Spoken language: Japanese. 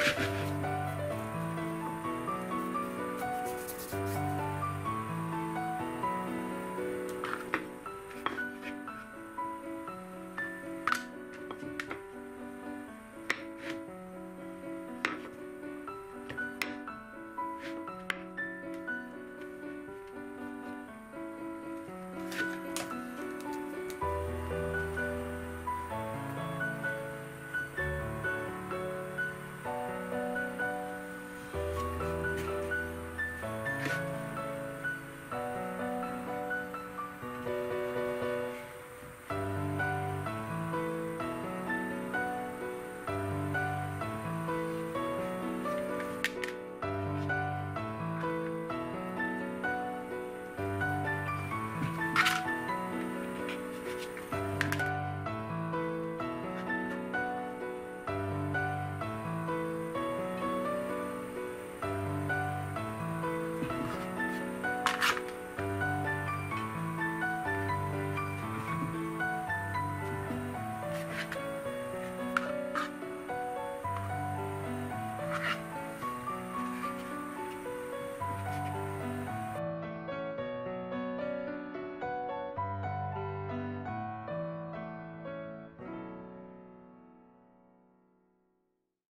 あ!